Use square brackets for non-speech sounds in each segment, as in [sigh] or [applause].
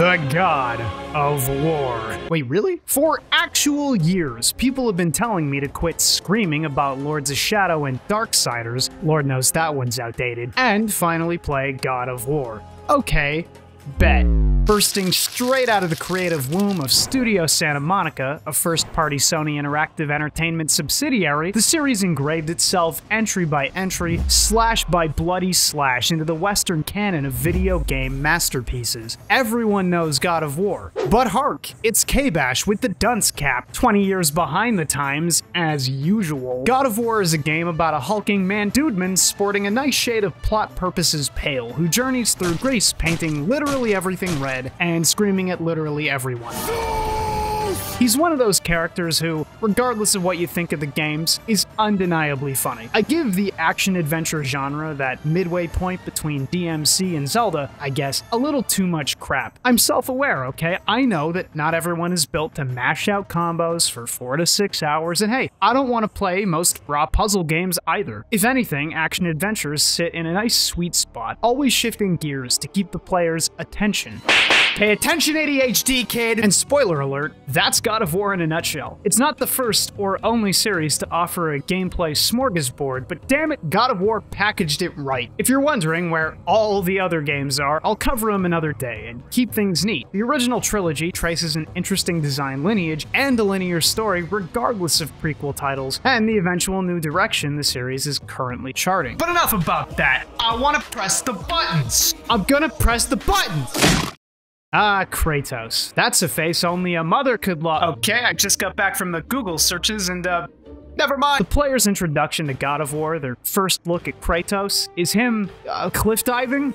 the god of war. Wait, really? For actual years, people have been telling me to quit screaming about Lords of Shadow and Darksiders, Lord knows that one's outdated, and finally play God of War. Okay, bet. Bursting straight out of the creative womb of Studio Santa Monica, a first party Sony Interactive Entertainment subsidiary, the series engraved itself entry by entry, slash by bloody slash into the Western canon of video game masterpieces. Everyone knows God of War. But hark, it's K-Bash with the dunce cap, 20 years behind the times, as usual. God of War is a game about a hulking man dudeman sporting a nice shade of plot purposes pale, who journeys through Greece painting literally everything red and screaming at literally everyone. He's one of those characters who, regardless of what you think of the games, is undeniably funny. I give the action adventure genre, that midway point between DMC and Zelda, I guess, a little too much crap. I'm self aware, okay? I know that not everyone is built to mash out combos for four to six hours, and hey, I don't want to play most raw puzzle games either. If anything, action adventures sit in a nice sweet spot, always shifting gears to keep the player's attention. Pay attention, ADHD kid! And spoiler alert, that's God of War in a nutshell. It's not the first or only series to offer a gameplay smorgasbord, but damn it, God of War packaged it right. If you're wondering where all the other games are, I'll cover them another day and keep things neat. The original trilogy traces an interesting design lineage and a linear story regardless of prequel titles, and the eventual new direction the series is currently charting. But enough about that. I want to press the buttons. I'm gonna press the buttons. Ah, Kratos. That's a face only a mother could love. Okay, I just got back from the Google searches and, uh, never mind. The player's introduction to God of War, their first look at Kratos, is him, uh, cliff diving?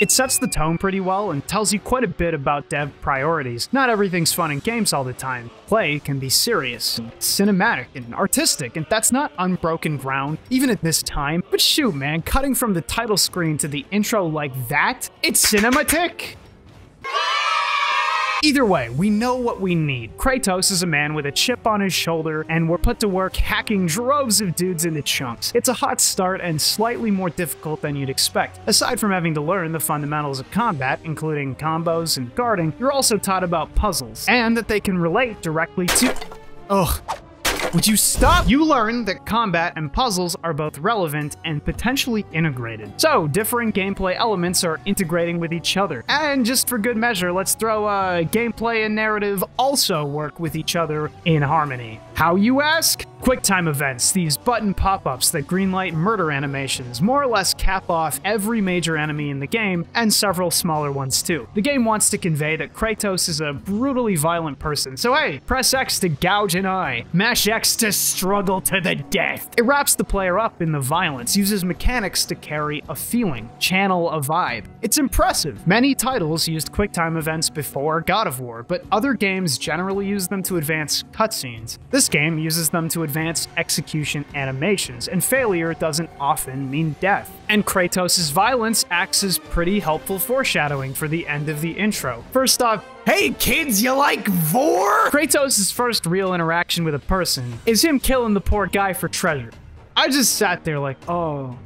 It sets the tone pretty well and tells you quite a bit about dev priorities. Not everything's fun in games all the time. Play can be serious, and cinematic, and artistic, and that's not unbroken ground, even at this time. But shoot, man, cutting from the title screen to the intro like that, it's cinematic! Either way, we know what we need. Kratos is a man with a chip on his shoulder, and we're put to work hacking droves of dudes into chunks. It's a hot start and slightly more difficult than you'd expect. Aside from having to learn the fundamentals of combat, including combos and guarding, you're also taught about puzzles, and that they can relate directly to- Ugh. Would you stop? You learn that combat and puzzles are both relevant and potentially integrated. So, differing gameplay elements are integrating with each other. And just for good measure, let's throw uh, gameplay and narrative also work with each other in harmony. How you ask? QuickTime events, these button pop-ups that greenlight murder animations, more or less cap off every major enemy in the game, and several smaller ones too. The game wants to convey that Kratos is a brutally violent person, so hey, press X to gouge an eye, mash X to struggle to the death. It wraps the player up in the violence, uses mechanics to carry a feeling, channel a vibe. It's impressive. Many titles used QuickTime events before God of War, but other games generally use them to advance cutscenes. This game uses them to advance execution animations, and failure doesn't often mean death. And Kratos' violence acts as pretty helpful foreshadowing for the end of the intro. First off, Hey kids, you like vor? Kratos' first real interaction with a person is him killing the poor guy for treasure. I just sat there like, oh,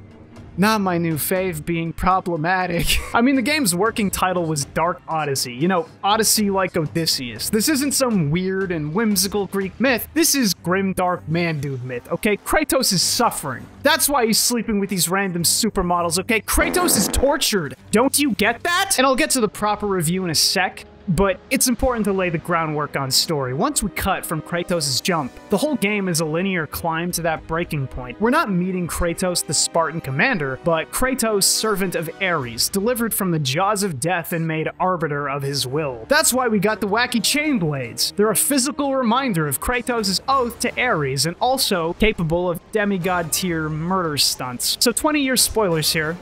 not my new fave being problematic. [laughs] I mean, the game's working title was Dark Odyssey. You know, Odyssey like Odysseus. This isn't some weird and whimsical Greek myth. This is grim, dark man dude myth, okay? Kratos is suffering. That's why he's sleeping with these random supermodels, okay? Kratos is tortured. Don't you get that? And I'll get to the proper review in a sec, but it's important to lay the groundwork on story. Once we cut from Kratos' jump, the whole game is a linear climb to that breaking point. We're not meeting Kratos the Spartan commander, but Kratos, servant of Ares, delivered from the jaws of death and made arbiter of his will. That's why we got the wacky chain blades. They're a physical reminder of Kratos' oath to Ares and also capable of demigod tier murder stunts. So 20 year spoilers here.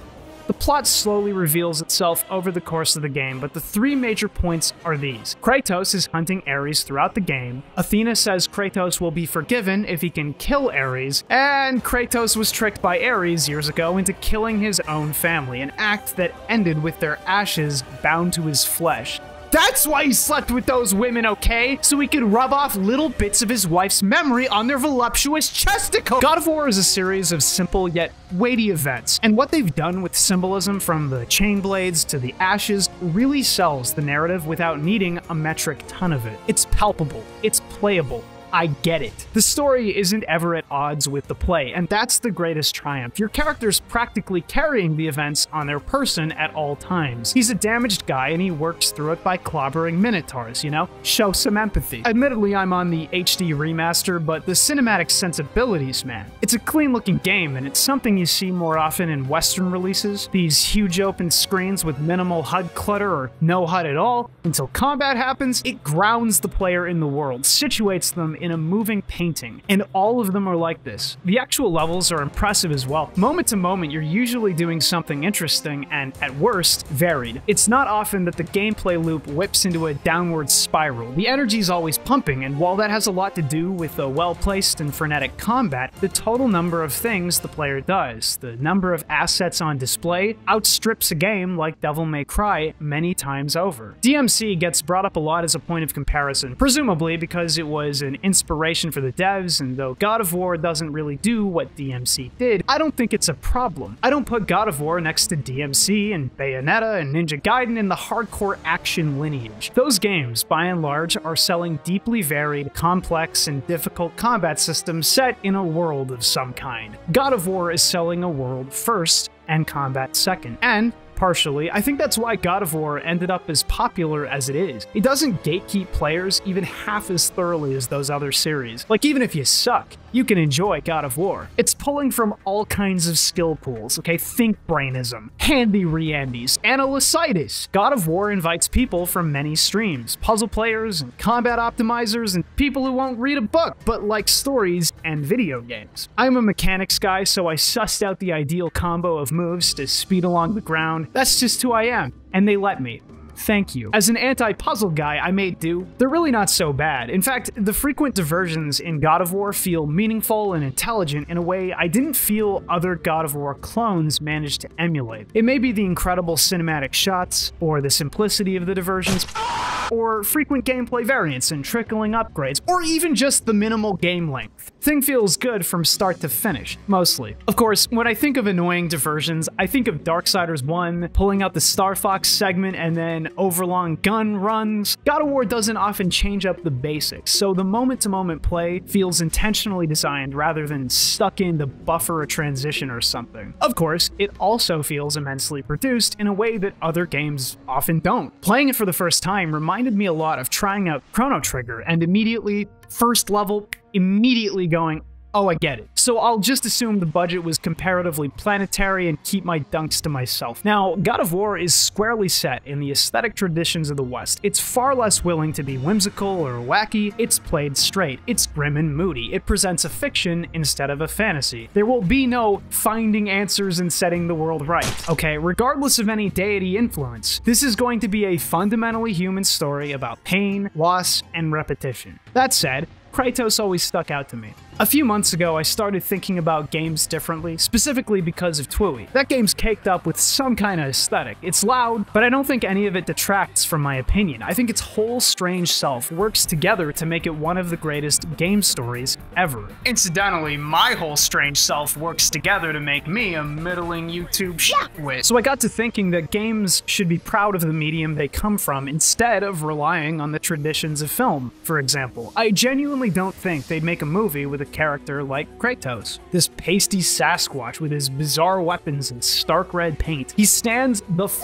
The plot slowly reveals itself over the course of the game, but the three major points are these. Kratos is hunting Ares throughout the game, Athena says Kratos will be forgiven if he can kill Ares, and Kratos was tricked by Ares years ago into killing his own family, an act that ended with their ashes bound to his flesh. That's why he slept with those women, okay? So he could rub off little bits of his wife's memory on their voluptuous chesticles. God of War is a series of simple yet weighty events, and what they've done with symbolism from the chain blades to the ashes really sells the narrative without needing a metric ton of it. It's palpable, it's playable, I get it. The story isn't ever at odds with the play, and that's the greatest triumph. Your character's practically carrying the events on their person at all times. He's a damaged guy and he works through it by clobbering minotaurs, you know? Show some empathy. Admittedly, I'm on the HD remaster, but the cinematic sensibilities, man. It's a clean looking game, and it's something you see more often in Western releases. These huge open screens with minimal HUD clutter or no HUD at all. Until combat happens, it grounds the player in the world, situates them in a moving painting, and all of them are like this. The actual levels are impressive as well. Moment to moment, you're usually doing something interesting and, at worst, varied. It's not often that the gameplay loop whips into a downward spiral. The energy is always pumping, and while that has a lot to do with the well-placed and frenetic combat, the total number of things the player does, the number of assets on display, outstrips a game like Devil May Cry many times over. DMC gets brought up a lot as a point of comparison, presumably because it was an inspiration for the devs, and though God of War doesn't really do what DMC did, I don't think it's a problem. I don't put God of War next to DMC and Bayonetta and Ninja Gaiden in the hardcore action lineage. Those games, by and large, are selling deeply varied, complex, and difficult combat systems set in a world of some kind. God of War is selling a world first and combat second. And partially. I think that's why God of War ended up as popular as it is. It doesn't gatekeep players even half as thoroughly as those other series. Like, even if you suck, you can enjoy God of War. It's pulling from all kinds of skill pools, okay? Think brainism, handy reandies, analysitis. God of War invites people from many streams puzzle players, and combat optimizers, and people who won't read a book but like stories and video games. I'm a mechanics guy, so I sussed out the ideal combo of moves to speed along the ground. That's just who I am, and they let me. Thank you. As an anti-puzzle guy, I made do. They're really not so bad. In fact, the frequent diversions in God of War feel meaningful and intelligent in a way I didn't feel other God of War clones managed to emulate. It may be the incredible cinematic shots, or the simplicity of the diversions, or frequent gameplay variants and trickling upgrades, or even just the minimal game length. Thing feels good from start to finish, mostly. Of course, when I think of annoying diversions, I think of Darksiders 1, pulling out the Star Fox segment and then overlong gun runs. God of War doesn't often change up the basics, so the moment-to-moment play feels intentionally designed rather than stuck in to buffer a transition or something. Of course, it also feels immensely produced in a way that other games often don't. Playing it for the first time reminded me a lot of trying out Chrono Trigger and immediately, first level, immediately going, oh, I get it. So I'll just assume the budget was comparatively planetary and keep my dunks to myself. Now, God of War is squarely set in the aesthetic traditions of the West. It's far less willing to be whimsical or wacky, it's played straight, it's grim and moody, it presents a fiction instead of a fantasy. There will be no finding answers and setting the world right. Okay, regardless of any deity influence, this is going to be a fundamentally human story about pain, loss, and repetition. That said, Kratos always stuck out to me. A few months ago, I started thinking about games differently, specifically because of Twoue. That game's caked up with some kind of aesthetic. It's loud, but I don't think any of it detracts from my opinion. I think its whole strange self works together to make it one of the greatest game stories ever. Incidentally, my whole strange self works together to make me a middling YouTube shitwit. So I got to thinking that games should be proud of the medium they come from instead of relying on the traditions of film, for example. I genuinely don't think they'd make a movie with a character like Kratos. This pasty Sasquatch with his bizarre weapons and stark red paint. He stands the f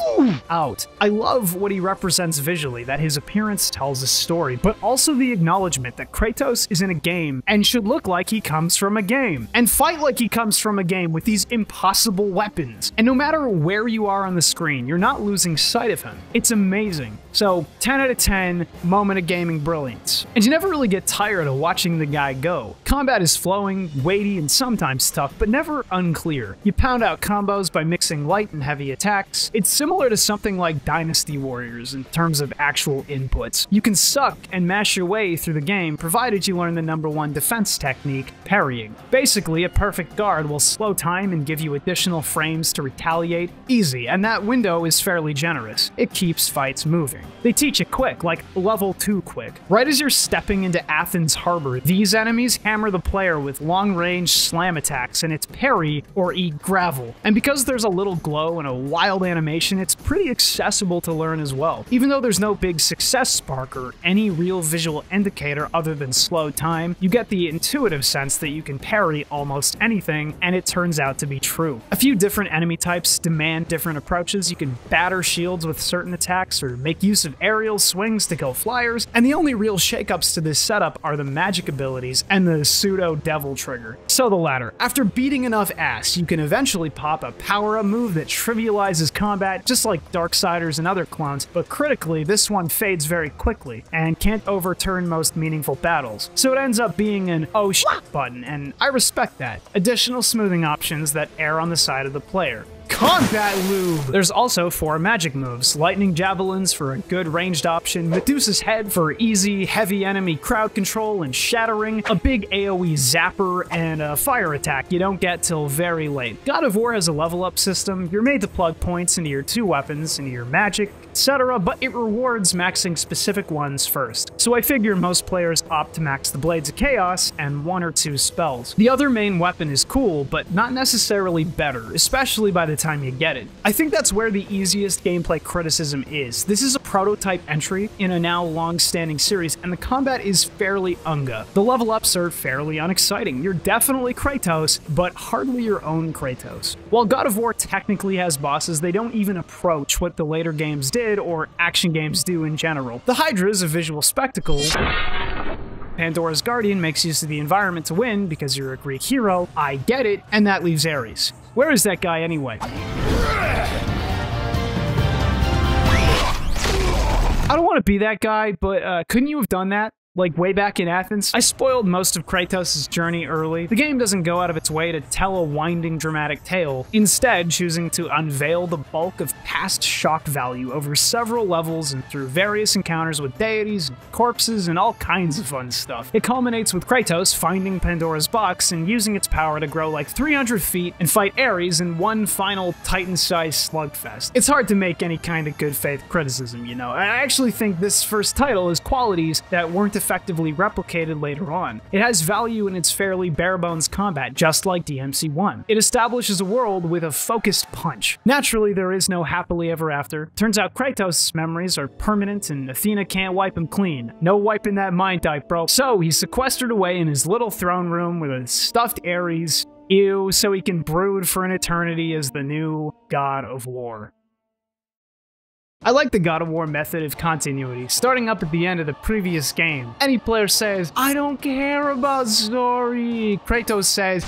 out. I love what he represents visually, that his appearance tells a story, but also the acknowledgement that Kratos is in a game and should look like he comes from a game, and fight like he comes from a game with these impossible weapons. And no matter where you are on the screen, you're not losing sight of him. It's amazing. So, 10 out of 10, moment of gaming brilliance. And you never really get tired of watching the guy go. Combat combat is flowing, weighty, and sometimes tough, but never unclear. You pound out combos by mixing light and heavy attacks. It's similar to something like Dynasty Warriors in terms of actual inputs. You can suck and mash your way through the game, provided you learn the number one defense technique, parrying. Basically, a perfect guard will slow time and give you additional frames to retaliate. Easy, and that window is fairly generous. It keeps fights moving. They teach it quick, like level 2 quick. Right as you're stepping into Athens Harbor, these enemies hammer the player with long-range slam attacks, and it's parry or eat gravel. And because there's a little glow and a wild animation, it's pretty accessible to learn as well. Even though there's no big success spark or any real visual indicator other than slow time, you get the intuitive sense that you can parry almost anything, and it turns out to be true. A few different enemy types demand different approaches. You can batter shields with certain attacks, or make use of aerial swings to kill flyers, and the only real shakeups to this setup are the magic abilities and the pseudo devil trigger. So the latter. After beating enough ass, you can eventually pop a power-up move that trivializes combat just like Darksiders and other clones, but critically, this one fades very quickly and can't overturn most meaningful battles. So it ends up being an oh sh button, and I respect that. Additional smoothing options that err on the side of the player combat lube. There's also four magic moves Lightning Javelins for a good ranged option, Medusa's Head for easy, heavy enemy crowd control and shattering, a big AoE zapper, and a fire attack you don't get till very late. God of War has a level up system. You're made to plug points into your two weapons, into your magic, etc., but it rewards maxing specific ones first. So I figure most players opt to max the Blades of Chaos and one or two spells. The other main weapon is cool, but not necessarily better, especially by the time you get it. I think that's where the easiest gameplay criticism is. This is a prototype entry in a now long-standing series, and the combat is fairly unga. The level ups are fairly unexciting. You're definitely Kratos, but hardly your own Kratos. While God of War technically has bosses, they don't even approach what the later games did or action games do in general. The Hydra is a visual spectacle, Pandora's Guardian makes use of the environment to win because you're a Greek hero. I get it, and that leaves Ares. Where is that guy anyway? I don't want to be that guy, but uh, couldn't you have done that? Like way back in Athens. I spoiled most of Kratos' journey early. The game doesn't go out of its way to tell a winding dramatic tale, instead choosing to unveil the bulk of past shock value over several levels and through various encounters with deities, corpses, and all kinds of fun stuff. It culminates with Kratos finding Pandora's box and using its power to grow like 300 feet and fight Ares in one final Titan-sized slugfest. It's hard to make any kind of good faith criticism, you know. I actually think this first title has qualities that weren't effectively replicated later on. It has value in its fairly bare-bones combat, just like DMC1. It establishes a world with a focused punch. Naturally, there is no happily ever after. Turns out Kratos' memories are permanent and Athena can't wipe him clean. No wiping that mind type, bro. So he's sequestered away in his little throne room with a stuffed Ares, ew, so he can brood for an eternity as the new god of war. I like the God of War method of continuity, starting up at the end of the previous game. Any player says, I don't care about story. Kratos says,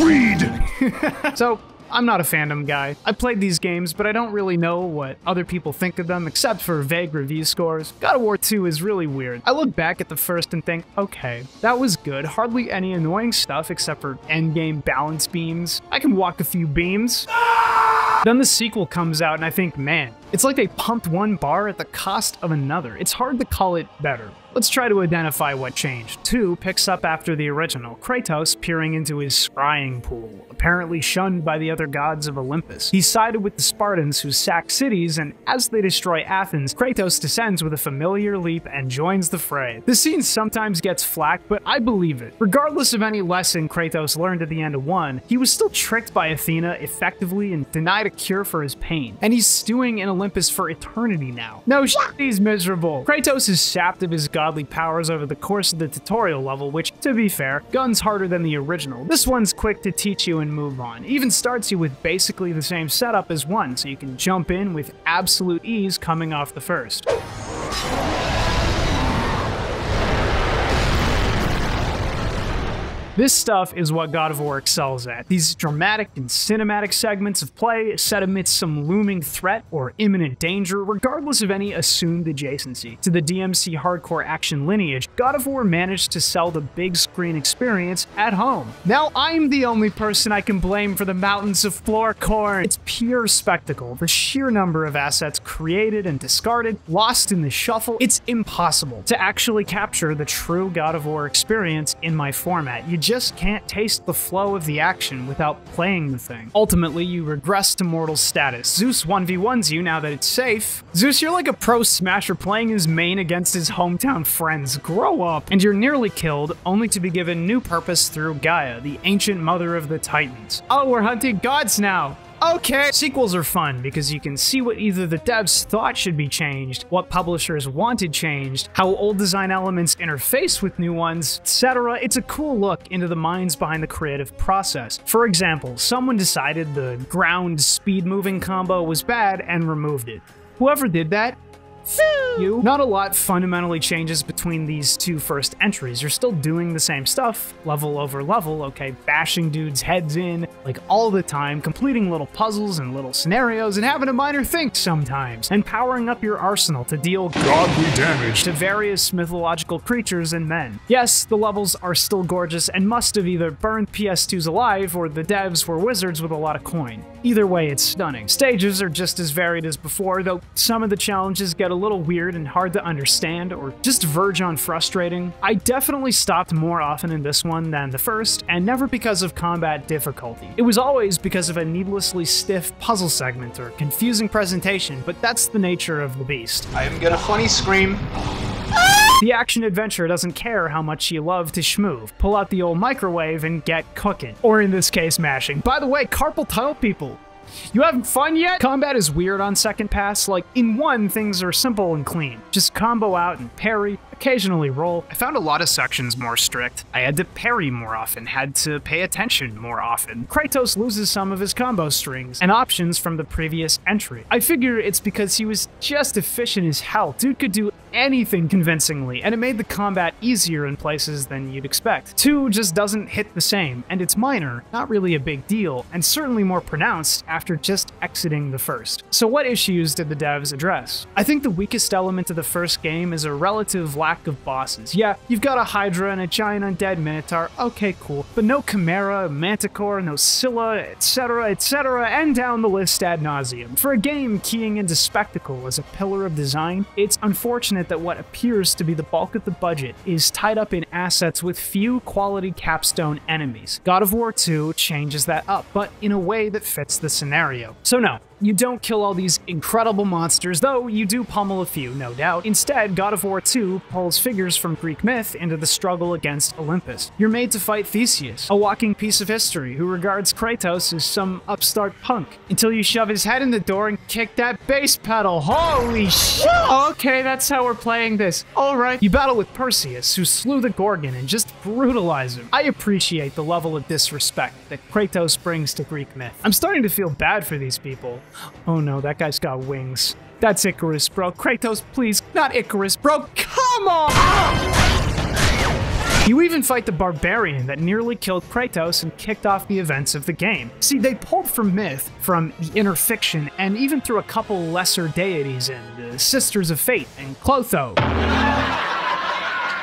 [laughs] read. [laughs] so, I'm not a fandom guy. I played these games, but I don't really know what other people think of them except for vague review scores. God of War 2 is really weird. I look back at the first and think, okay, that was good. Hardly any annoying stuff except for endgame balance beams. I can walk a few beams. Ah! Then the sequel comes out and I think, man, it's like they pumped one bar at the cost of another. It's hard to call it better. Let's try to identify what changed. 2 picks up after the original, Kratos peering into his scrying pool, apparently shunned by the other gods of Olympus. He sided with the Spartans who sack cities, and as they destroy Athens, Kratos descends with a familiar leap and joins the fray. The scene sometimes gets flack, but I believe it. Regardless of any lesson Kratos learned at the end of 1, he was still tricked by Athena effectively and denied a cure for his pain. And he's stewing in Olympus for eternity now. No shit, he's miserable. Kratos is sapped of his godly powers over the course of the tutorial level, which, to be fair, guns harder than the original. This one's quick to teach you and move on. Even starts you with basically the same setup as one, so you can jump in with absolute ease coming off the first. This stuff is what God of War excels at. These dramatic and cinematic segments of play set amidst some looming threat or imminent danger, regardless of any assumed adjacency. To the DMC hardcore action lineage, God of War managed to sell the big screen experience at home. Now I'm the only person I can blame for the mountains of floor corn. It's pure spectacle. The sheer number of assets created and discarded, lost in the shuffle, it's impossible to actually capture the true God of War experience in my format. You just can't taste the flow of the action without playing the thing. Ultimately, you regress to mortal status. Zeus 1v1s you now that it's safe. Zeus, you're like a pro smasher playing his main against his hometown friends. Grow up. And you're nearly killed, only to be given new purpose through Gaia, the ancient mother of the Titans. Oh, we're hunting gods now! Okay. Sequels are fun because you can see what either the devs thought should be changed, what publishers wanted changed, how old design elements interface with new ones, etc. It's a cool look into the minds behind the creative process. For example, someone decided the ground speed moving combo was bad and removed it. Whoever did that, you. Not a lot fundamentally changes between these two first entries. You're still doing the same stuff, level over level, okay, bashing dudes' heads in, like all the time, completing little puzzles and little scenarios, and having a minor think sometimes, and powering up your arsenal to deal godly damage to various mythological creatures and men. Yes, the levels are still gorgeous and must have either burned PS2s alive or the devs were wizards with a lot of coin. Either way, it's stunning. Stages are just as varied as before, though some of the challenges get a little weird and hard to understand, or just verge on frustrating. I definitely stopped more often in this one than the first, and never because of combat difficulty. It was always because of a needlessly stiff puzzle segment or confusing presentation, but that's the nature of the beast. I am gonna funny scream. The action adventure doesn't care how much you love to schmoove. Pull out the old microwave and get cooking. Or in this case, mashing. By the way, carpal tunnel people, you having fun yet? Combat is weird on second pass. Like, in one, things are simple and clean. Just combo out and parry, occasionally roll. I found a lot of sections more strict. I had to parry more often, had to pay attention more often. Kratos loses some of his combo strings and options from the previous entry. I figure it's because he was just efficient as hell. Dude could do anything convincingly, and it made the combat easier in places than you'd expect. 2 just doesn't hit the same, and it's minor, not really a big deal, and certainly more pronounced after just exiting the first. So what issues did the devs address? I think the weakest element of the first game is a relative lack of bosses. Yeah, you've got a Hydra and a giant undead Minotaur, okay cool, but no Chimera, Manticore, no Scylla, etc, etc, and down the list ad nauseum. For a game keying into spectacle as a pillar of design, it's unfortunate that what appears to be the bulk of the budget is tied up in assets with few quality capstone enemies. God of War 2 changes that up, but in a way that fits the scenario. So no, you don't kill all these incredible monsters, though you do pummel a few, no doubt. Instead, God of War 2 pulls figures from Greek myth into the struggle against Olympus. You're made to fight Theseus, a walking piece of history who regards Kratos as some upstart punk, until you shove his head in the door and kick that bass pedal. Holy shit! Okay, that's how we're playing this. Alright. You battle with Perseus, who slew the Gorgon and just brutalize him. I appreciate the level of disrespect that Kratos brings to Greek myth. I'm starting to feel bad for these people. Oh no, that guy's got wings. That's Icarus, bro. Kratos, please. Not Icarus, bro. Come on! You even fight the barbarian that nearly killed Kratos and kicked off the events of the game. See, they pulled from myth, from the inner fiction, and even threw a couple lesser deities in the Sisters of Fate and Clotho.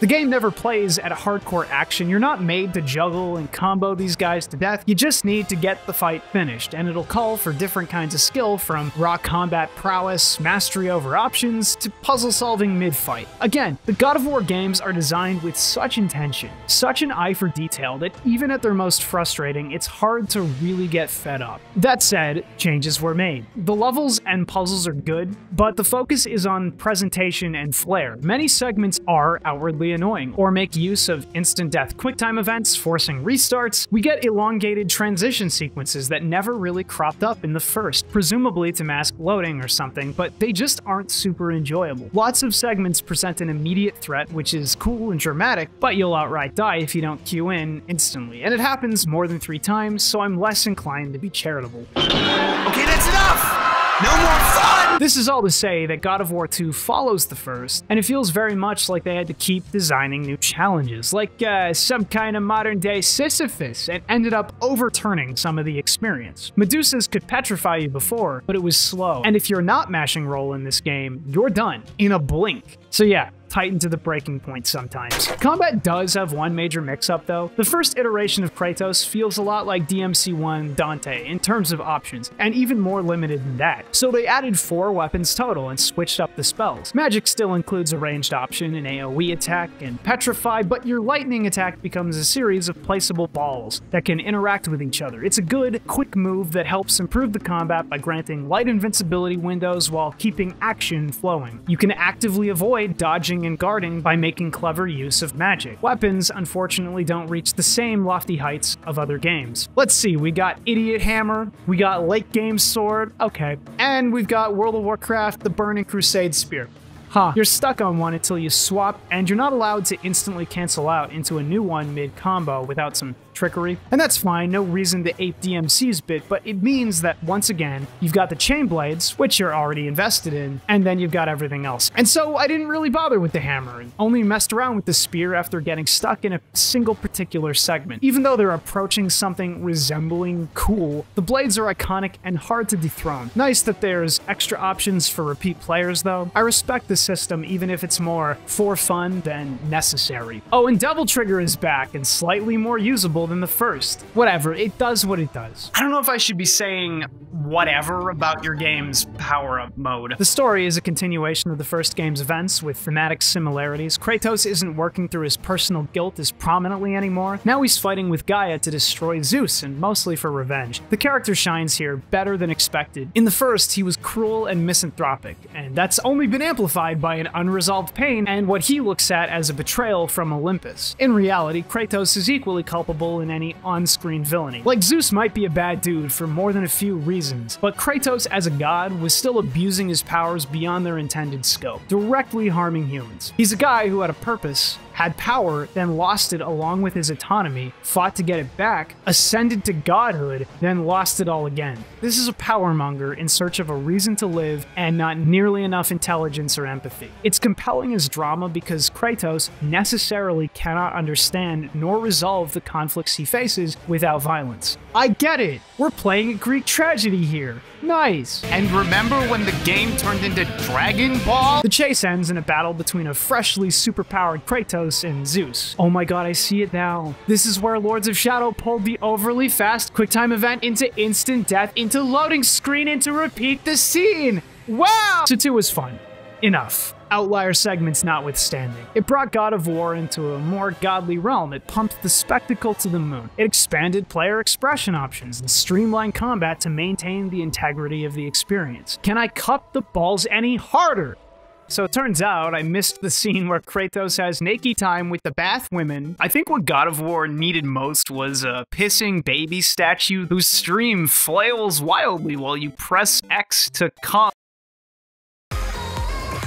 The game never plays at a hardcore action. You're not made to juggle and combo these guys to death. You just need to get the fight finished, and it'll call for different kinds of skill from raw combat prowess, mastery over options, to puzzle solving mid fight. Again, the God of War games are designed with such intention, such an eye for detail that even at their most frustrating, it's hard to really get fed up. That said, changes were made. The levels and puzzles are good, but the focus is on presentation and flair. Many segments are outwardly annoying, or make use of instant death quicktime events, forcing restarts. We get elongated transition sequences that never really cropped up in the first, presumably to mask loading or something, but they just aren't super enjoyable. Lots of segments present an immediate threat, which is cool and dramatic, but you'll outright die if you don't queue in instantly. And it happens more than three times, so I'm less inclined to be charitable. Okay, that's enough! No more fun! This is all to say that God of War 2 follows the first, and it feels very much like they had to keep designing new challenges, like uh, some kind of modern day Sisyphus, and ended up overturning some of the experience. Medusas could petrify you before, but it was slow, and if you're not mashing roll in this game, you're done in a blink. So yeah, tighten to the breaking point sometimes. Combat does have one major mix-up though. The first iteration of Kratos feels a lot like DMC1 Dante in terms of options, and even more limited than that. So they added four weapons total and switched up the spells. Magic still includes a ranged option, an AoE attack, and Petrify, but your lightning attack becomes a series of placeable balls that can interact with each other. It's a good, quick move that helps improve the combat by granting light invincibility windows while keeping action flowing. You can actively avoid dodging and guarding by making clever use of magic. Weapons, unfortunately, don't reach the same lofty heights of other games. Let's see, we got Idiot Hammer, we got Late Game Sword, okay, and we've got World of Warcraft, the Burning Crusade Spear. Huh. You're stuck on one until you swap, and you're not allowed to instantly cancel out into a new one mid-combo without some trickery. And that's fine, no reason to ape DMC's bit, but it means that once again, you've got the chain blades, which you're already invested in, and then you've got everything else. And so I didn't really bother with the hammer, and only messed around with the spear after getting stuck in a single particular segment. Even though they're approaching something resembling cool, the blades are iconic and hard to dethrone. Nice that there's extra options for repeat players though. I respect the system even if it's more for fun than necessary. Oh, and Devil Trigger is back and slightly more usable than the first. Whatever, it does what it does. I don't know if I should be saying whatever about your game's power-up mode. The story is a continuation of the first game's events with thematic similarities. Kratos isn't working through his personal guilt as prominently anymore. Now he's fighting with Gaia to destroy Zeus, and mostly for revenge. The character shines here better than expected. In the first, he was cruel and misanthropic, and that's only been amplified by an unresolved pain and what he looks at as a betrayal from Olympus. In reality, Kratos is equally culpable in any on-screen villainy. Like Zeus might be a bad dude for more than a few reasons, but Kratos as a god was still abusing his powers beyond their intended scope, directly harming humans. He's a guy who had a purpose, had power, then lost it along with his autonomy, fought to get it back, ascended to godhood, then lost it all again. This is a power monger in search of a reason to live and not nearly enough intelligence or empathy. It's compelling as drama because Kratos necessarily cannot understand nor resolve the conflicts he faces without violence. I get it! We're playing a Greek tragedy here. Nice! And remember when the game turned into Dragon Ball? The chase ends in a battle between a freshly superpowered Kratos and Zeus. Oh my god, I see it now. This is where Lords of Shadow pulled the overly fast QuickTime event into instant death into loading screen and to repeat the scene. Wow! So 2 was fun. Enough outlier segments notwithstanding. It brought God of War into a more godly realm. It pumped the spectacle to the moon. It expanded player expression options and streamlined combat to maintain the integrity of the experience. Can I cup the balls any harder? So it turns out I missed the scene where Kratos has naked time with the bath women. I think what God of War needed most was a pissing baby statue whose stream flails wildly while you press X to come.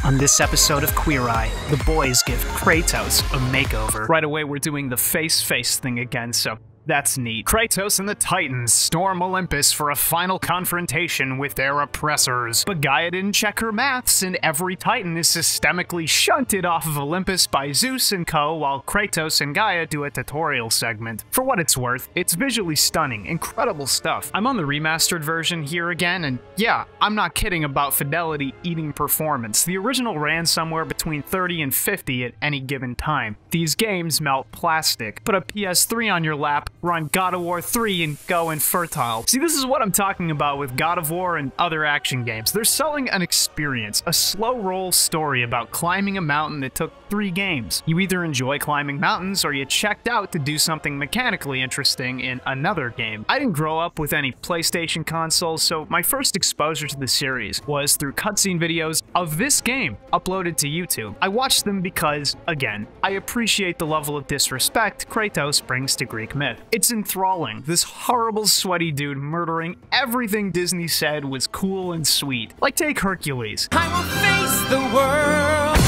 On this episode of Queer Eye, the boys give Kratos a makeover. Right away, we're doing the face-face thing again, so that's neat. Kratos and the Titans storm Olympus for a final confrontation with their oppressors. But Gaia didn't check her maths, and every Titan is systemically shunted off of Olympus by Zeus and co, while Kratos and Gaia do a tutorial segment. For what it's worth, it's visually stunning, incredible stuff. I'm on the remastered version here again, and yeah, I'm not kidding about fidelity eating performance. The original ran somewhere between 30 and 50 at any given time. These games melt plastic. Put a PS3 on your lap, run God of War 3 and go infertile. See, this is what I'm talking about with God of War and other action games. They're selling an experience, a slow roll story about climbing a mountain that took three games. You either enjoy climbing mountains or you checked out to do something mechanically interesting in another game. I didn't grow up with any PlayStation consoles, so my first exposure to the series was through cutscene videos of this game uploaded to YouTube. I watched them because, again, I appreciate the level of disrespect Kratos brings to Greek myth. It's enthralling. This horrible, sweaty dude murdering everything Disney said was cool and sweet. Like, take Hercules. I will face the world.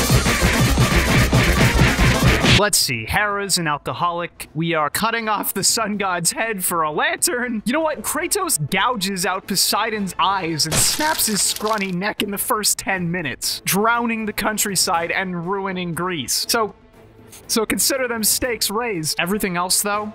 Let's see, Hera's an alcoholic. We are cutting off the sun god's head for a lantern. You know what? Kratos gouges out Poseidon's eyes and snaps his scrawny neck in the first 10 minutes, drowning the countryside and ruining Greece. So, so consider them stakes raised. Everything else, though,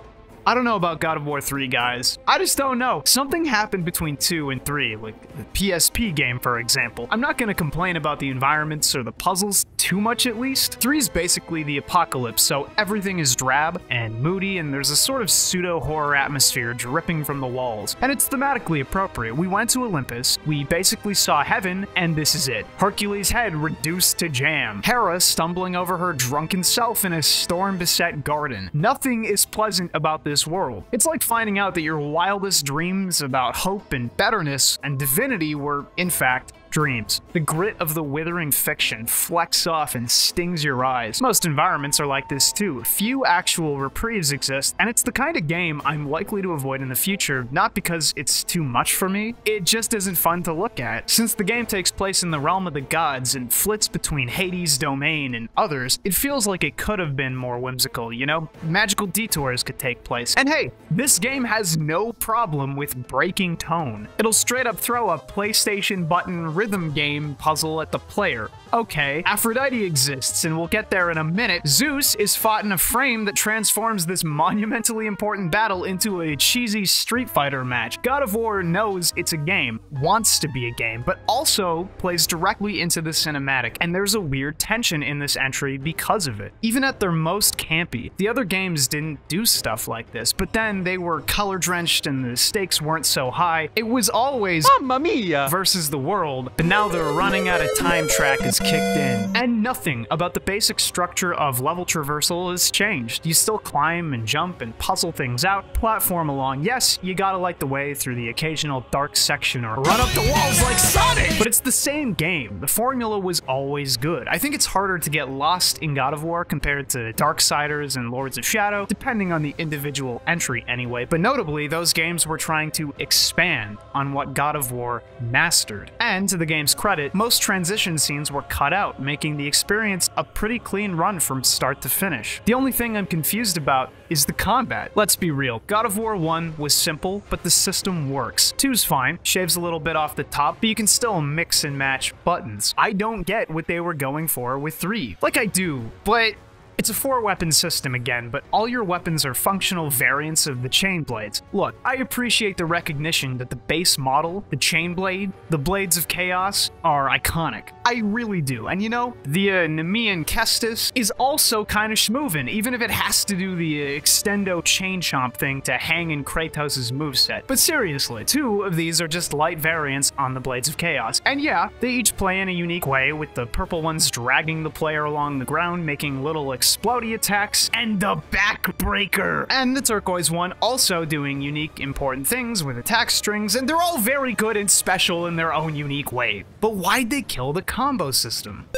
I don't know about God of War 3, guys. I just don't know. Something happened between 2 and 3, like the PSP game, for example. I'm not to complain about the environments or the puzzles too much, at least. 3 is basically the apocalypse, so everything is drab and moody, and there's a sort of pseudo-horror atmosphere dripping from the walls. And it's thematically appropriate. We went to Olympus, we basically saw heaven, and this is it. Hercules' head reduced to jam. Hera stumbling over her drunken self in a storm-beset garden. Nothing is pleasant about this this world. It's like finding out that your wildest dreams about hope and betterness and divinity were, in fact, dreams. The grit of the withering fiction flecks off and stings your eyes. Most environments are like this too. Few actual reprieves exist, and it's the kind of game I'm likely to avoid in the future, not because it's too much for me, it just isn't fun to look at. Since the game takes place in the realm of the gods and flits between Hades' domain and others, it feels like it could have been more whimsical, you know? Magical detours could take place. And hey, this game has no problem with breaking tone. It'll straight up throw a PlayStation button rhythm game puzzle at the player. Okay, Aphrodite exists, and we'll get there in a minute. Zeus is fought in a frame that transforms this monumentally important battle into a cheesy Street Fighter match. God of War knows it's a game, wants to be a game, but also plays directly into the cinematic, and there's a weird tension in this entry because of it. Even at their most campy, the other games didn't do stuff like this, but then they were color-drenched and the stakes weren't so high. It was always Mamma mia! versus the world, but now they're running out of time track is kicked in. And nothing about the basic structure of level traversal has changed. You still climb and jump and puzzle things out, platform along. Yes, you gotta light the way through the occasional dark section or run up the walls like Sonic! But it's the same game. The formula was always good. I think it's harder to get lost in God of War compared to Darksiders and Lords of Shadow, depending on the individual entry anyway. But notably, those games were trying to expand on what God of War mastered. And to the game's credit, most transition scenes were cut out, making the experience a pretty clean run from start to finish. The only thing I'm confused about is the combat. Let's be real, God of War 1 was simple, but the system works. 2's fine, shaves a little bit off the top, but you can still mix and match buttons. I don't get what they were going for with 3. Like I do, but it's a four weapon system again, but all your weapons are functional variants of the chain blades. Look, I appreciate the recognition that the base model, the chain blade, the blades of chaos are iconic. I really do. And you know, the uh, Nemean Cestus is also kind of schmoovin', even if it has to do the uh, extendo chain chomp thing to hang in Kratos' moveset. But seriously, two of these are just light variants on the Blades of Chaos. And yeah, they each play in a unique way, with the purple ones dragging the player along the ground, making little explodey attacks, and the backbreaker. And the turquoise one also doing unique, important things with attack strings, and they're all very good and special in their own unique way. But why'd they kill the combo system?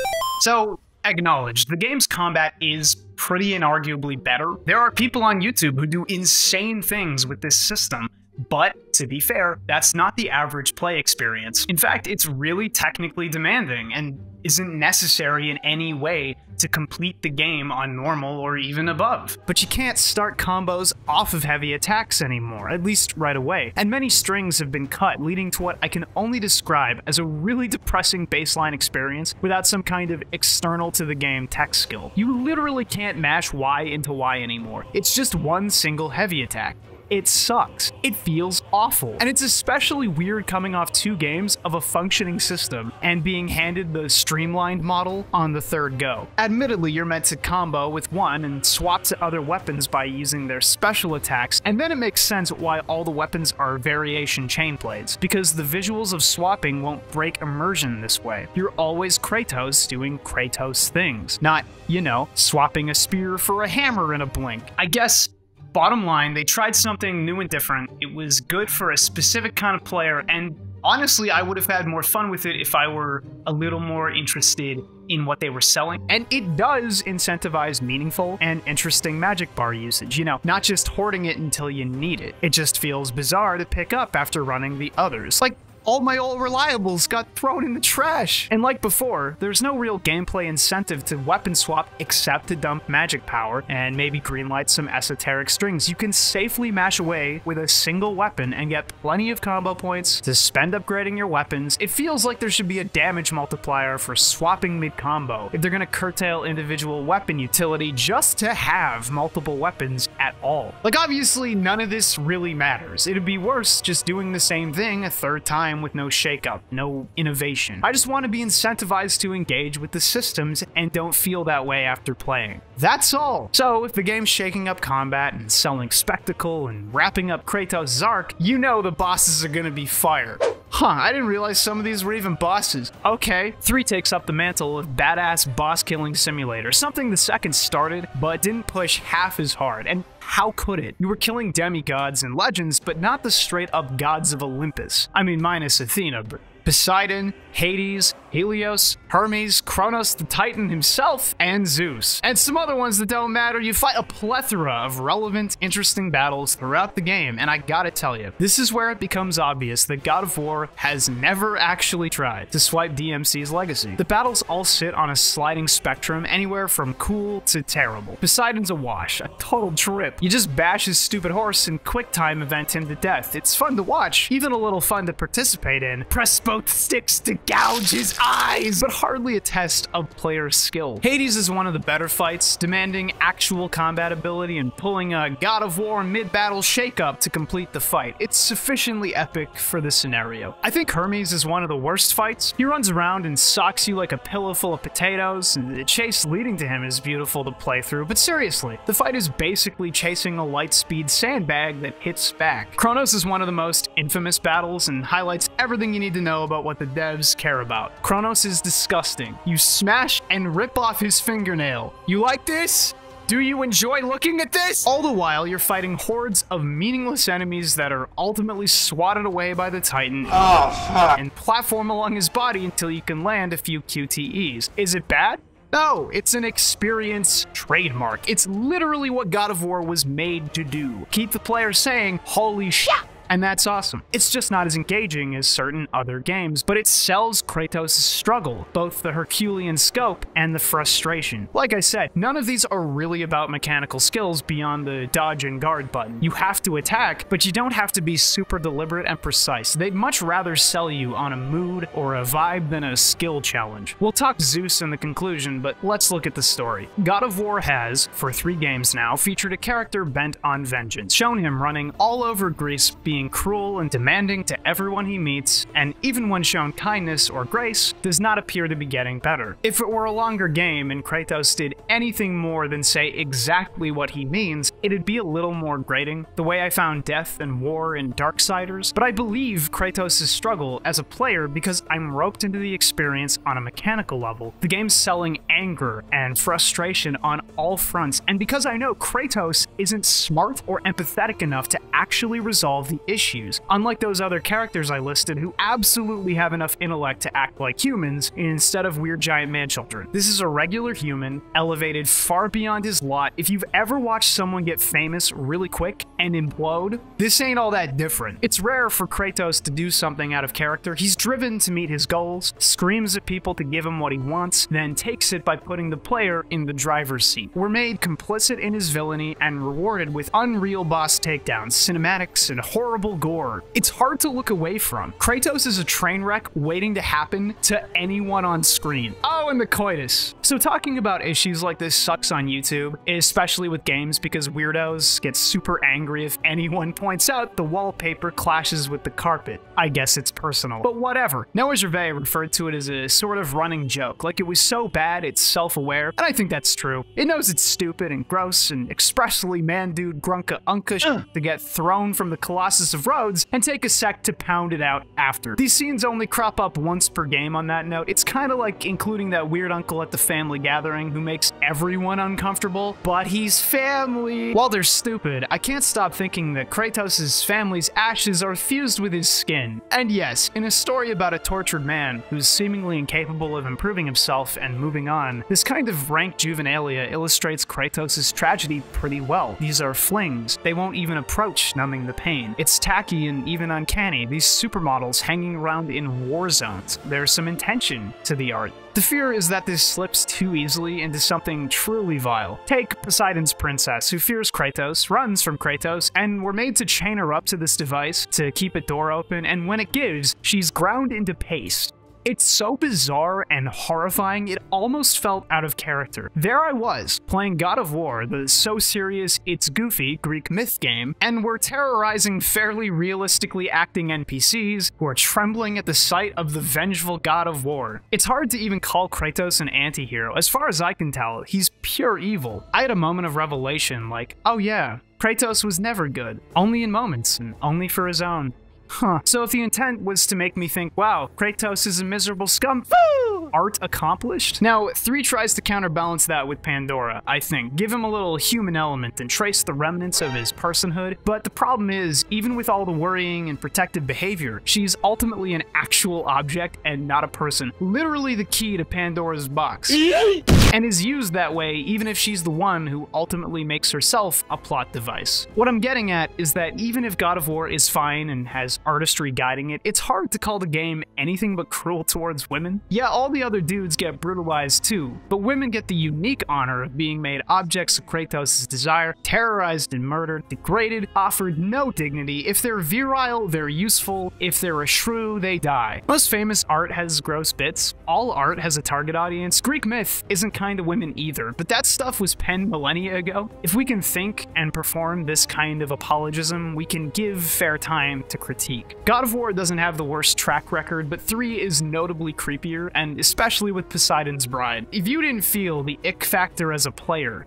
So, acknowledged, the game's combat is pretty inarguably better. There are people on YouTube who do insane things with this system, but to be fair, that's not the average play experience. In fact, it's really technically demanding and isn't necessary in any way to complete the game on normal or even above. But you can't start combos off of heavy attacks anymore, at least right away. And many strings have been cut, leading to what I can only describe as a really depressing baseline experience without some kind of external to the game tech skill. You literally can't mash Y into Y anymore. It's just one single heavy attack. It sucks. It feels awful. And it's especially weird coming off two games of a functioning system and being handed the streamlined model on the third go. Admittedly, you're meant to combo with one and swap to other weapons by using their special attacks, and then it makes sense why all the weapons are variation chain blades, because the visuals of swapping won't break immersion this way. You're always Kratos doing Kratos things, not, you know, swapping a spear for a hammer in a blink. I guess bottom line, they tried something new and different. It was good for a specific kind of player, and honestly, I would have had more fun with it if I were a little more interested in what they were selling. And it does incentivize meaningful and interesting magic bar usage, you know, not just hoarding it until you need it. It just feels bizarre to pick up after running the others. Like, All my old reliables got thrown in the trash. And like before, there's no real gameplay incentive to weapon swap except to dump magic power and maybe greenlight some esoteric strings. You can safely mash away with a single weapon and get plenty of combo points to spend upgrading your weapons. It feels like there should be a damage multiplier for swapping mid-combo if they're gonna curtail individual weapon utility just to have multiple weapons at all. Like obviously none of this really matters. It'd be worse just doing the same thing a third time with no shakeup, no innovation. I just want to be incentivized to engage with the systems and don't feel that way after playing. That's all. So if the game's shaking up combat and selling spectacle and wrapping up Kratos' arc, you know the bosses are gonna be fire. Huh, I didn't realize some of these were even bosses. Okay. 3 takes up the mantle of badass boss killing simulator, something the second started, but didn't push half as hard. And how could it? You were killing demigods and legends, but not the straight up gods of Olympus. I mean, minus Athena, but Poseidon, Hades, Helios, Hermes, Kronos the Titan himself, and Zeus. And some other ones that don't matter, you fight a plethora of relevant, interesting battles throughout the game, and I gotta tell you, this is where it becomes obvious that God of War has never actually tried to swipe DMC's legacy. The battles all sit on a sliding spectrum anywhere from cool to terrible. Poseidon's a wash, a total trip. You just bash his stupid horse and quick time event him to death. It's fun to watch, even a little fun to participate in. Press both sticks to gouge his eyes, but hardly a test of player skill. Hades is one of the better fights, demanding actual combat ability and pulling a God of War mid-battle shakeup to complete the fight. It's sufficiently epic for the scenario. I think Hermes is one of the worst fights. He runs around and socks you like a pillow full of potatoes, and the chase leading to him is beautiful to play through, but seriously, the fight is basically chasing a light-speed sandbag that hits back. Kronos is one of the most infamous battles and highlights everything you need to know about what the devs care about. Kronos is disgusting. You smash and rip off his fingernail. You like this? Do you enjoy looking at this? All the while, you're fighting hordes of meaningless enemies that are ultimately swatted away by the Titan Oh, fuck. and platform along his body until you can land a few QTEs. Is it bad? No, it's an experience trademark. It's literally what God of War was made to do. Keep the player saying, holy shit. And that's awesome. It's just not as engaging as certain other games, but it sells Kratos' struggle, both the Herculean scope and the frustration. Like I said, none of these are really about mechanical skills beyond the dodge and guard button. You have to attack, but you don't have to be super deliberate and precise. They'd much rather sell you on a mood or a vibe than a skill challenge. We'll talk Zeus in the conclusion, but let's look at the story. God of War has, for three games now, featured a character bent on vengeance, shown him running all over Greece, being cruel and demanding to everyone he meets, and even when shown kindness or grace, does not appear to be getting better. If it were a longer game and Kratos did anything more than say exactly what he means, it'd be a little more grating, the way I found death and war in Darksiders, but I believe Kratos' struggle as a player because I'm roped into the experience on a mechanical level. The game's selling anger and frustration on all fronts, and because I know Kratos isn't smart or empathetic enough to actually resolve the issues, unlike those other characters I listed who absolutely have enough intellect to act like humans instead of weird giant man children. This is a regular human, elevated far beyond his lot. If you've ever watched someone get famous really quick and implode, this ain't all that different. It's rare for Kratos to do something out of character. He's driven to meet his goals, screams at people to give him what he wants, then takes it by putting the player in the driver's seat. We're made complicit in his villainy and rewarded with unreal boss takedowns, cinematics, and horrible gore. It's hard to look away from. Kratos is a train wreck waiting to happen to anyone on screen. Oh, and the coitus. So talking about issues like this sucks on YouTube, especially with games because weirdos get super angry if anyone [laughs] points out the wallpaper clashes with the carpet. I guess it's personal. But whatever. Noah Gervais referred to it as a sort of running joke, like it was so bad it's self-aware, and I think that's true. It knows it's stupid and gross and expressly man dude grunka unka sh- to get thrown from the Colossus of Rhodes and take a sec to pound it out after. These scenes only crop up once per game on that note. It's kind of like including that weird uncle at the family gathering who makes everyone uncomfortable, but he's family. While they're stupid, I can't stop thinking that Kratos' family's ashes are fused with his skin. And yes, in a story about a tortured man who's seemingly incapable of improving himself and moving on, this kind of rank juvenilia illustrates Kratos' tragedy pretty well. These are flings. They won't even approach numbing the pain. It's tacky and even uncanny, these supermodels hanging around in war zones. There's some intention to the art. The fear is that this slips too easily into something truly vile. Take Poseidon's princess, who fears Kratos, runs from Kratos, and we're made to chain her up to this device to keep a door open, and when it gives, she's ground into paste. It's so bizarre and horrifying, it almost felt out of character. There I was, playing God of War, the so serious, it's goofy Greek myth game, and we're terrorizing fairly realistically acting NPCs who are trembling at the sight of the vengeful God of War. It's hard to even call Kratos an anti-hero. As far as I can tell, he's pure evil. I had a moment of revelation like, oh yeah, Kratos was never good, only in moments, and only for his own. Huh. So if the intent was to make me think, wow, Kratos is a miserable scum, Woo! art accomplished? Now, 3 tries to counterbalance that with Pandora, I think. Give him a little human element and trace the remnants of his personhood, but the problem is, even with all the worrying and protective behavior, she's ultimately an actual object and not a person. Literally the key to Pandora's box. [laughs] and is used that way even if she's the one who ultimately makes herself a plot device. What I'm getting at is that even if God of War is fine and has artistry guiding it, it's hard to call the game anything but cruel towards women. Yeah, all the other dudes get brutalized too, but women get the unique honor of being made objects of Kratos' desire, terrorized and murdered, degraded, offered no dignity. If they're virile, they're useful. If they're a shrew, they die. Most famous art has gross bits. All art has a target audience. Greek myth isn't kind to women either, but that stuff was penned millennia ago. If we can think and perform this kind of apologism, we can give fair time to critique. God of War doesn't have the worst track record, but 3 is notably creepier, and especially with Poseidon's Bride. If you didn't feel the ick factor as a player,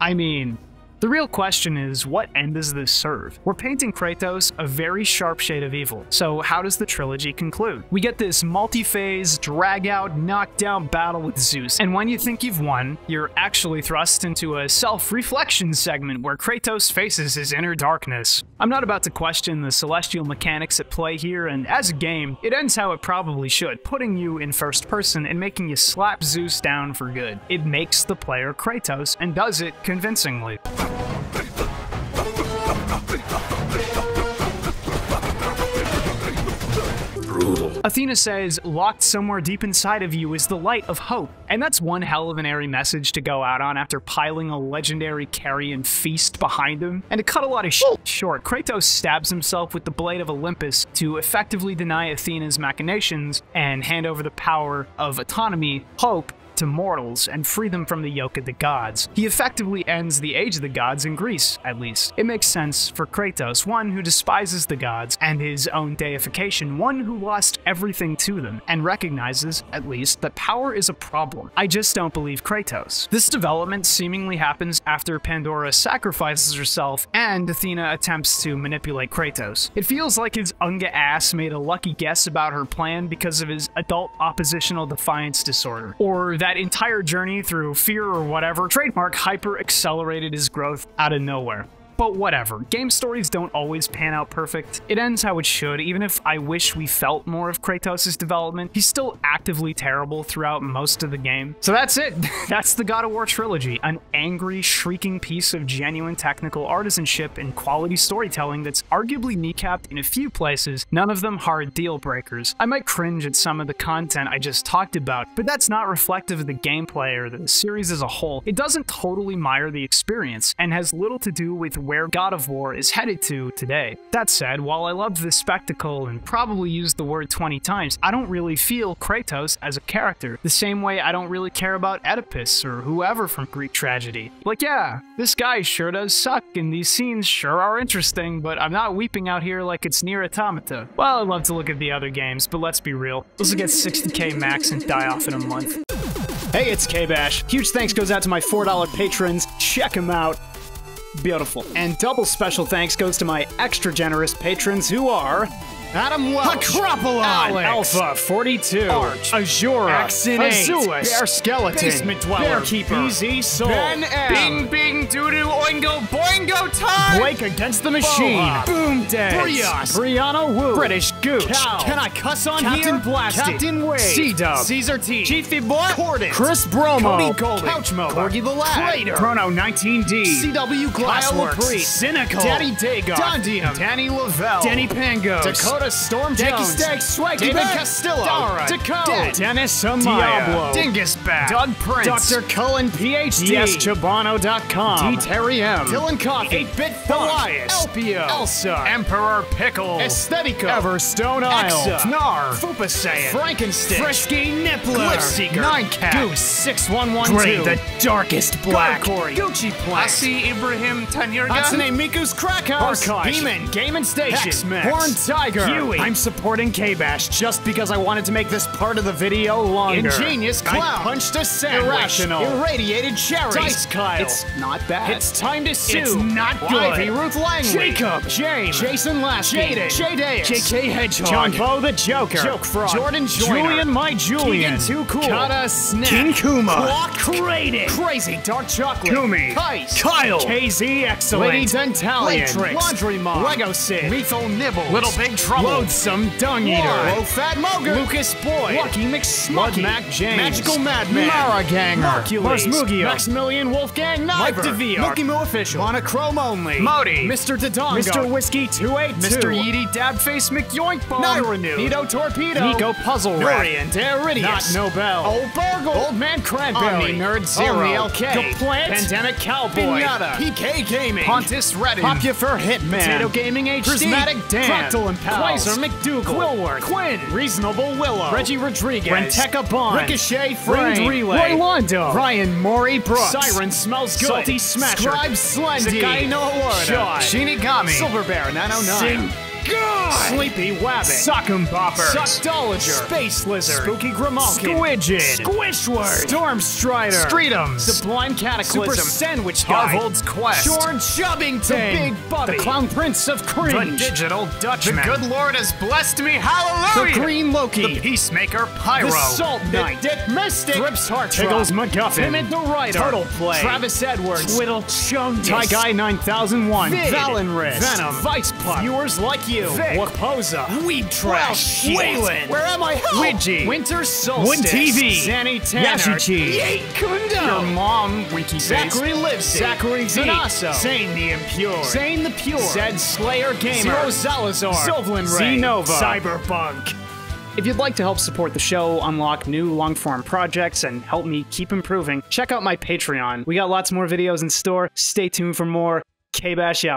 I mean, the real question is, what end does this serve? We're painting Kratos a very sharp shade of evil, so how does the trilogy conclude? We get this multi-phase, drag-out, knockdown battle with Zeus, and when you think you've won, you're actually thrust into a self-reflection segment where Kratos faces his inner darkness. I'm not about to question the celestial mechanics at play here, and as a game, it ends how it probably should, putting you in first person and making you slap Zeus down for good. It makes the player Kratos, and does it convincingly. Athena says, locked somewhere deep inside of you is the light of hope. And that's one hell of an airy message to go out on after piling a legendary carrion feast behind him. And to cut a lot of shit oh. short, Kratos stabs himself with the blade of Olympus to effectively deny Athena's machinations and hand over the power of autonomy, hope, to mortals and free them from the yoke of the gods. He effectively ends the age of the gods in Greece, at least. It makes sense for Kratos, one who despises the gods and his own deification, one who lost everything to them, and recognizes, at least, that power is a problem. I just don't believe Kratos. This development seemingly happens after Pandora sacrifices herself and Athena attempts to manipulate Kratos. It feels like his Unga ass made a lucky guess about her plan because of his adult oppositional defiance disorder, or that that entire journey through fear or whatever, Trademark hyper accelerated his growth out of nowhere. But whatever, game stories don't always pan out perfect. It ends how it should, even if I wish we felt more of Kratos' development. He's still actively terrible throughout most of the game. So that's it. [laughs] that's the God of War trilogy. An angry, shrieking piece of genuine technical artisanship and quality storytelling that's arguably kneecapped in a few places, none of them hard deal breakers. I might cringe at some of the content I just talked about, but that's not reflective of the gameplay or the series as a whole. It doesn't totally mire the experience, and has little to do with where God of War is headed to today. That said, while I loved the spectacle and probably used the word 20 times, I don't really feel Kratos as a character, the same way I don't really care about Oedipus or whoever from Greek tragedy. Like, yeah, this guy sure does suck, and these scenes sure are interesting, but I'm not weeping out here like it's Nier Automata. Well, I'd love to look at the other games, but let's be real. Those will get 60k max and die off in a month. Hey, it's K-Bash. Huge thanks goes out to my $4 patrons. Check them out. Beautiful. And double special thanks goes to my extra generous patrons who are Adam Welch, Acropolin, Alex, Alpha 42, Arch, Azura, Axon 8, Azuas, Bear Skeleton, Basement Dweller, Bearkeeper, BZ Soul, Ben M, Bing Bing Doodoo Oingo Boingo Time, Blake Against the Machine, Bohawk, Boom Dead, Brios, Brianna Wu, British Gooch. Cow. Can I cuss on Captain here? Blasty. Captain Wade. C-Dub. Caesar T. Chiefy Boy. Cordon. Chris Bromo. Cody Golding. Couch Moba. Corgi the Lad. Crater. Chrono 19D. CW Kyle Glassworks. Cynical. Daddy Dagoff. Dondium. Danny Lavelle. Denny Pangos. Dakota Storm Decky Jones. Steak. Swaggy David Bag. Castillo. Dara. Dakota. Dead. Dennis Amaya. Diablo. Dingus Bat. Doug Prince. Dr. Cullen PhD. DSChabano.com. D. Terry M. Dylan Coffee. 8-Bit Elias. Elpio. Elsa. Emperor Pickle. Aesthetico. Everstone Isle. Exa. Gnar. Fupa Saiyan. Frankenstitch. Frisky Nippler. Glitchseeker. Nine Cat. Goose 6112. Gray, the darkest black. Gargory. Gucci Plank. Asi Ibrahim Tanirga. Hatsune Miku's Crack House. Archive. Beeman. Game and Station. Hex-Mex. Horn Tiger. Huey. I'm supporting K-Bash just because I wanted to make this part of the video longer. Ingenious I Clown. punched a sandwich. Irrational. Irradiated cherries. Dice Kyle. It's not bad. It's time to sue. It's not good. Ivy Ruth Langley. Jacob. James. Jason Lasky. Jaden. Jay Deus. JK Hedgehog. John Bo the Joker. Joke Frog. Jordan Joyner. Julian My Julian. Keegan Too Cool. Kata Snack. King Kuma. Clock Crated. Crazy Dark Chocolate. Kumi. Kais. Kyle. KZ Excellent. Lady Dentalian. Latrix. Laundry Mom. Lego Sid. Lethal Nibbles. Little Big Trouble. Loathsome Dung Eater. Low Fat Mogul. Lucas Boy. Lucky McSmucky. Mac James. Magical Madman. Mara Ganger. Hercules. Marsmugio. Maximilian Wolfgang Mike Niver. DeVere. Milky Moo Official. Monochrome Only. Modi. Mr. Dodongo. Mr. Whiskey 282. Mr. Yeety Dabface McYoink Bomb. Nyrenew. Nito Torpedo. Nico Puzzle Rack. Nuri and Daridius. Not Nobel. Old Burgle. Old Man Cranberry. Omni Nerd Zero. Omni LK. The Plant. Pandemic Cowboy. Pinata. PK Gaming. Pontus Reddin. Popular Hitman. Potato Gaming HD. Prismatic Dan. Fractal and. Quasar McDougal. Quillworth. Quinn. Reasonable Willow. Reggie Rodriguez. Renteca Bond. Ricochet Frame. Relay. Roy Londo. Ryan Maury Brooks. Siren Smells Good. Salty Smasher. Scribe Slendy. Sakai no Award. Shinigami. Silver Bear 909. Sing God. Sleepy Wabbit. Sock'em Boppers. Suckdolager. Space Lizard. Spooky Grimalkin. Squidget. Squishword. Storm Strider. Streetums. Sublime Cataclysm. Super Sandwich Guy. Harvold's Quest. George Chubbington. The Big Bubby. The Clown Prince of The Cringe. Digital The Dutchman. good Lord has blessed me. hallelujah! The. Green Loki. The Peacemaker Pyro. The Salt Knight. Dick Mystic. Thrips Heart Tiggles Drop. McGuffin. Timid the Writer. Turtle Play. Travis Edwards. Twiddle Chungus. Ty Guy 9001. Vid. Valenris. Venom. Vice Puck. Viewers like you. Vic. Waposa. Weed Trash. Well. Waylon. Where am I? Help. Ouija. Winter Solstice. Win TV. Zanny Tanner. Yashichi. Yate Kundo. Your mom, Wiki Zachary Livesey. Zachary V. Zanasso. Zane the Impure. Zane the Pure. Zed Slayer Gamer. Zero Salazar. Sylvan Ray. Zenova. Cyberpunk. If you'd like to help support the show, unlock new long form projects, and help me keep improving, check out my Patreon. We got lots more videos in store. Stay tuned for more. K Bash out.